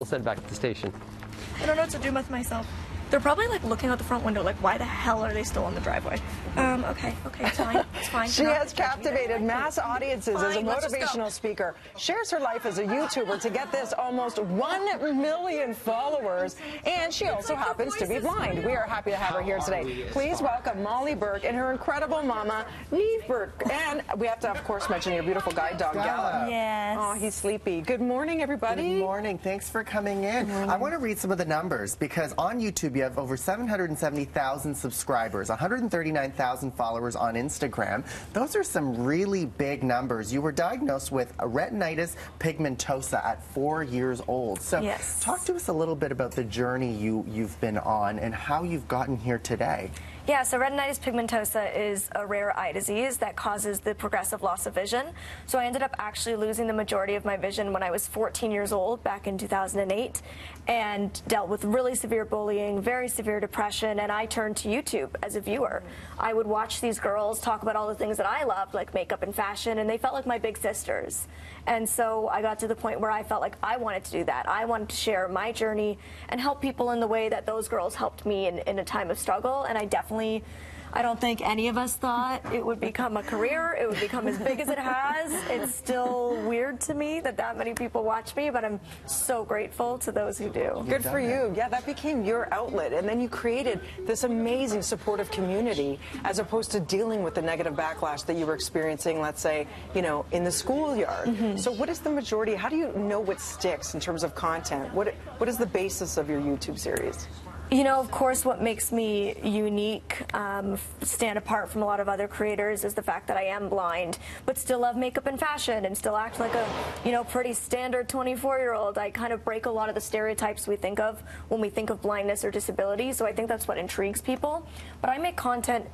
We'll send back to the station. I don't know what to do with myself. They're probably like looking out the front window, like, why the hell are they still in the driveway? Um, okay, okay, it's fine, it's fine. She has judging me. captivated mass audiences as a Fine, let's just go. motivational speaker, shares her life as a YouTuber to get this almost 1 million followers, and she also happens to be blind. We are happy to have her here today. Please welcome Molly Burke and her incredible mama, Neve Burke. And we have to, of course, mention your beautiful guide dog, Gallop. Yes. Oh, he's sleepy. Good morning, everybody. Good morning. Thanks for coming in. I want to read some of the numbers because on YouTube you have over 770,000 subscribers, 139,000 followers on Instagram. Those are some really big numbers. You were diagnosed with retinitis pigmentosa at four years old. So Yes. talk to us a little bit about the journey you, you've been on and how you've gotten here today. Yeah, so retinitis pigmentosa is a rare eye disease that causes the progressive loss of vision. So I ended up actually losing the majority of my vision when I was 14 years old back in 2008 and dealt with really severe bullying, very severe depression, and I turned to YouTube as a viewer. I would watch these girls talk about all the things that I loved, like makeup and fashion, and they felt like my big sisters. And so I got to the point where I felt like I wanted to do that. I wanted to share my journey and help people in the way that those girls helped me in, in a time of struggle, and I definitely I don't think any of us thought it would become a career. It would become as big as it has. It's still weird to me that that many people watch me, but I'm so grateful to those who do. Good for you. Yeah, that became your outlet. And then you created this amazing supportive community as opposed to dealing with the negative backlash that you were experiencing, let's say, you know, in the schoolyard. So what is the majority? How do you know what sticks in terms of content? What what is the basis of your YouTube series? You know, of course, what makes me unique, um, stand apart from a lot of other creators, is the fact that I am blind, but still love makeup and fashion, and still act like a, you know, pretty standard 24-year-old. I kind of break a lot of the stereotypes we think of when we think of blindness or disability. So I think that's what intrigues people. But I make content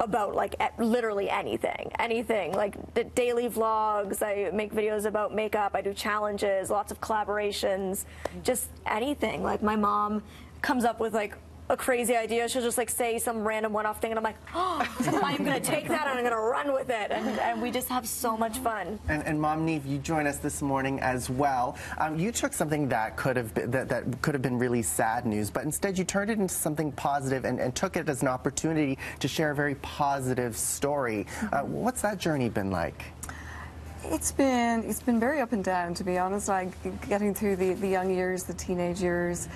about like literally anything, anything like the daily vlogs. I make videos about makeup. I do challenges, lots of collaborations, just anything. Like my mom comes up with like a crazy idea. She'll just like say some random one-off thing, and I'm like, oh, I'm gonna take that and I'm gonna run with it, and, and we just have so much fun. And, and Mom Neve, you join us this morning as well. Um, you took something that could have been, that, that could have been really sad news, but instead you turned it into something positive and, and took it as an opportunity to share a very positive story. Uh, what's that journey been like? It's been it's been very up and down to be honest. Like getting through the, the young years, the teenage years,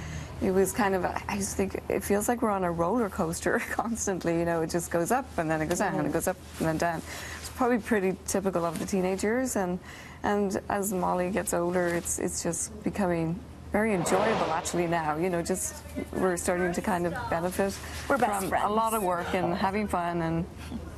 it was kind of I just think it feels like we're on a roller coaster constantly. You know, it just goes up and then it goes down and it mm-hmm. goes up and then down. It's probably pretty typical of the teenage years, and and as Molly gets older, it's it's just becoming very enjoyable actually now. You know, just we're starting to kind of benefit We're from friends. a lot of work and having fun and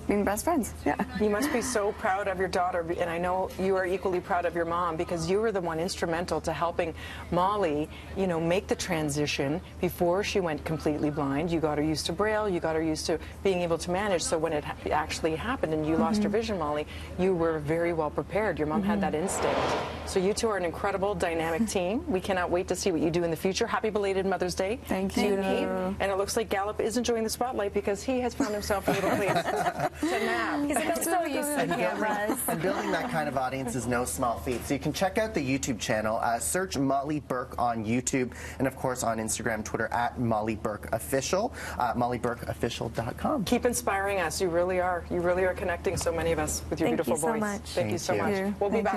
being best friends. Yeah. You must be so proud of your daughter, and I know you are equally proud of your mom because you were the one instrumental to helping Molly, you know, make the transition before she went completely blind. You got her used to Braille, you got her used to being able to manage. So when it ha- actually happened and you mm-hmm. lost your vision, Molly, you were very well prepared. Your mom had mm-hmm. that instinct. So you two are an incredible, dynamic team. We cannot wait to see what you do in the future. Happy belated Mother's Day. Thank to you. And it looks like Gallop is enjoying the spotlight because he has found himself a little place to nap. He's like, I'm so used to cameras. And building that kind of audience is no small feat. So you can check out the YouTube channel. Uh, search Molly Burke on YouTube, and of course on Instagram, Twitter at Molly Burke Official. Uh, MollyBurkeOfficial.com. Keep inspiring us. You really are. You really are connecting so many of us with your Thank beautiful you so voice. much. Thank, you so you. much. Thank you. We'll be Thank back.